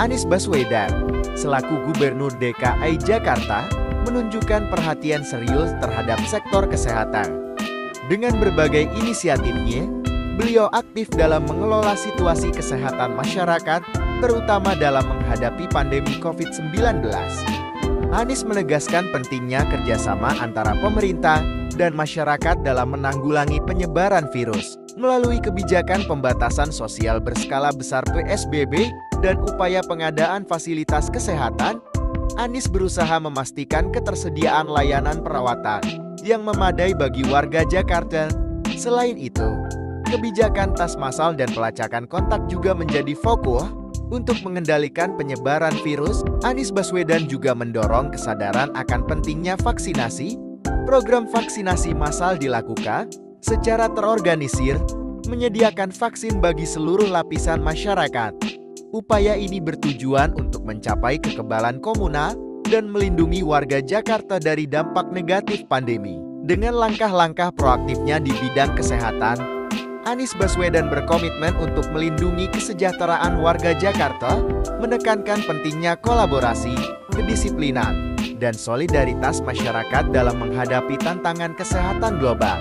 Anies Baswedan, selaku Gubernur DKI Jakarta, menunjukkan perhatian serius terhadap sektor kesehatan. Dengan berbagai inisiatifnya, beliau aktif dalam mengelola situasi kesehatan masyarakat, terutama dalam menghadapi pandemi COVID-19. Anies menegaskan pentingnya kerjasama antara pemerintah dan masyarakat dalam menanggulangi penyebaran virus melalui kebijakan pembatasan sosial berskala besar PSBB dan upaya pengadaan fasilitas kesehatan, Anies berusaha memastikan ketersediaan layanan perawatan yang memadai bagi warga Jakarta. Selain itu, kebijakan tas massal dan pelacakan kontak juga menjadi fokus untuk mengendalikan penyebaran virus, Anies Baswedan juga mendorong kesadaran akan pentingnya vaksinasi. Program vaksinasi massal dilakukan secara terorganisir, menyediakan vaksin bagi seluruh lapisan masyarakat. Upaya ini bertujuan untuk mencapai kekebalan komunal dan melindungi warga Jakarta dari dampak negatif pandemi. Dengan langkah-langkah proaktifnya di bidang kesehatan, Anies Baswedan berkomitmen untuk melindungi kesejahteraan warga Jakarta, menekankan pentingnya kolaborasi, kedisiplinan, dan solidaritas masyarakat dalam menghadapi tantangan kesehatan global.